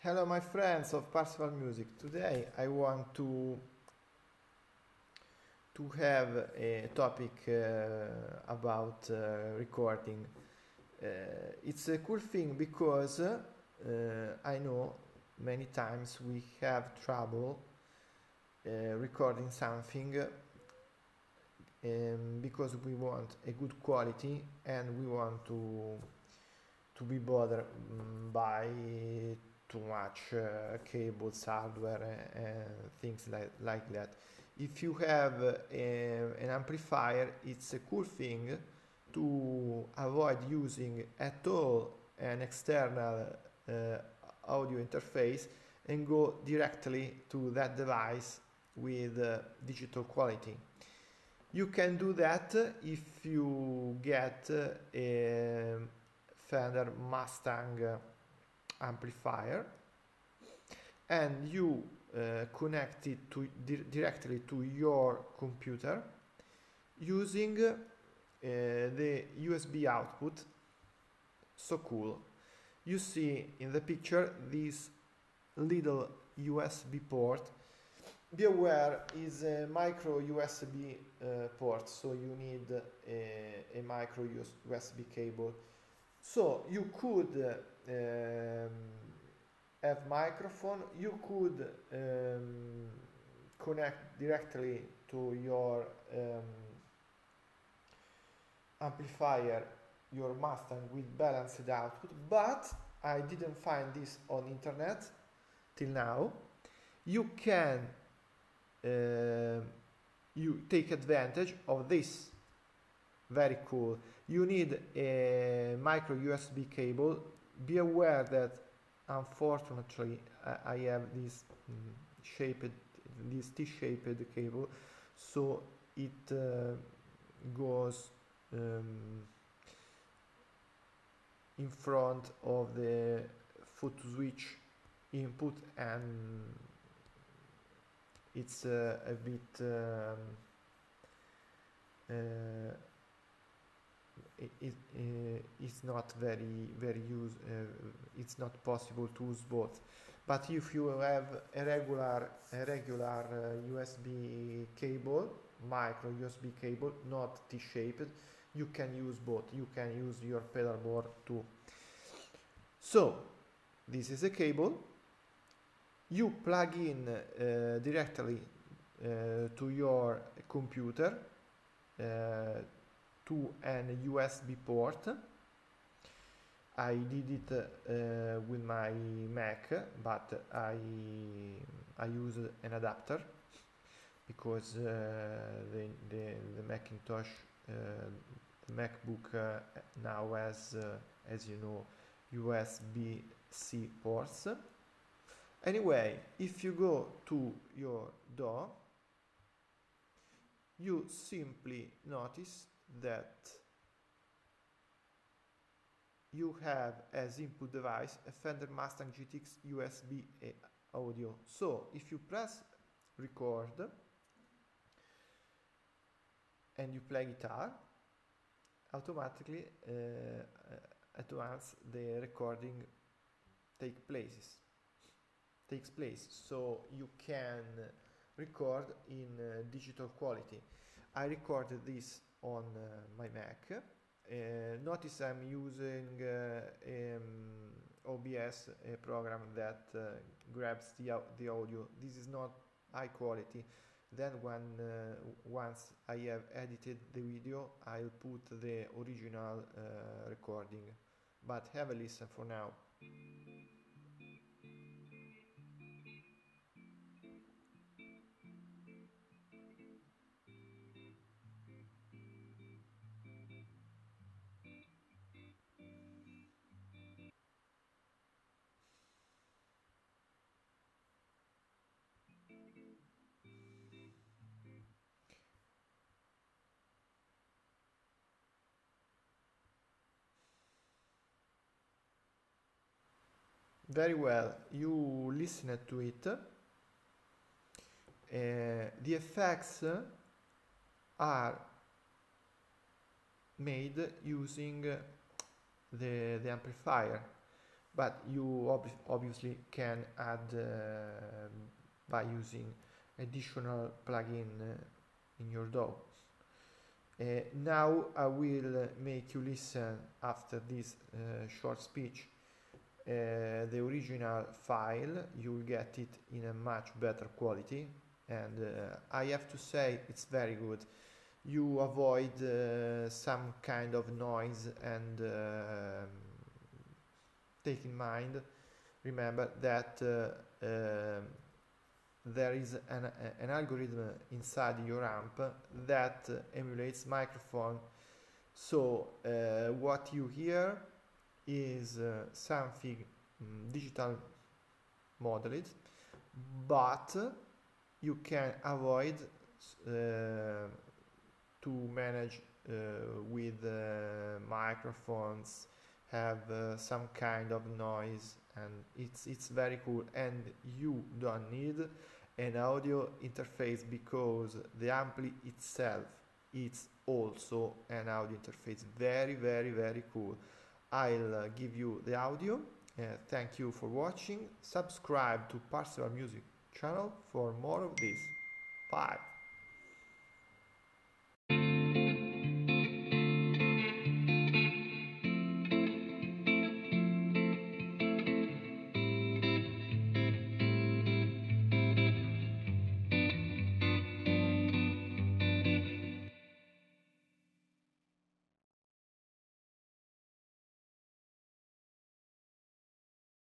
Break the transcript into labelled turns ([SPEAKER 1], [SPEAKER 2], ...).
[SPEAKER 1] Hello my friends of Parseval Music. Today I want to to have a topic uh, about uh, recording. Uh, it's a cool thing because uh, I know many times we have trouble uh, recording something um, because we want a good quality and we want to to be bothered um, by too much uh, cables, hardware, and things like, like that. If you have uh, an amplifier, it's a cool thing to avoid using at all an external uh, audio interface and go directly to that device with uh, digital quality. You can do that if you get uh, a Fender Mustang amplifier and you uh, connect it to di directly to your computer using uh, the USB output. So cool. You see in the picture this little USB port. Be aware is a micro USB uh, port so you need a, a micro USB cable so you could um, have microphone, you could um, connect directly to your um, amplifier, your Mustang with balanced output, but I didn't find this on internet till now. You can uh, you take advantage of this very cool. You need a micro USB cable. Be aware that unfortunately I have this um, shaped this T-shaped cable. So it uh, goes um, in front of the foot switch input and it's uh, a bit um, uh, it, uh, is not very very use uh, it's not possible to use both. But if you have a regular a regular uh, USB cable micro USB cable not T-shaped you can use both. You can use your pedal board too. So this is a cable. You plug in uh, directly uh, to your computer to an USB port. I did it uh, with my Mac, but I I use an adapter because uh, the, the, the Macintosh uh, the MacBook uh, now has, uh, as you know, USB-C ports. Anyway, if you go to your DAW, you simply notice that you have as input device a Fender Mustang GTX USB audio. So if you press record and you play guitar, automatically uh, at once the recording take places takes place so you can record in uh, digital quality I recorded this on uh, my Mac. Uh, notice I'm using uh, um, OBS, a program that grabs the, the audio. This is not high quality. Then when once I have edited the video, I'll put the original recording. But have a listen for now. Very well you listen to it uh, the effects are made using the, the amplifier but you ob obviously can add uh, by using additional plugin in your DAW. Uh, now I will make you listen after this uh, short speech uh, the original file you will get it in a much better quality. And uh, I have to say it's very good. You avoid uh, some kind of noise and take in mind remember that there is an, an algorithm inside your amp that emulates microphone. So what you hear is uh, something um, digital modeled but you can avoid uh, to manage uh, with uh, microphones have uh, some kind of noise and it's it's very cool. And you don't need an audio interface because the ampli itself is also an audio interface. Very very very cool I'll uh, give you the audio. Uh, thank you for watching. Subscribe to Parseval Music channel for more of this. Bye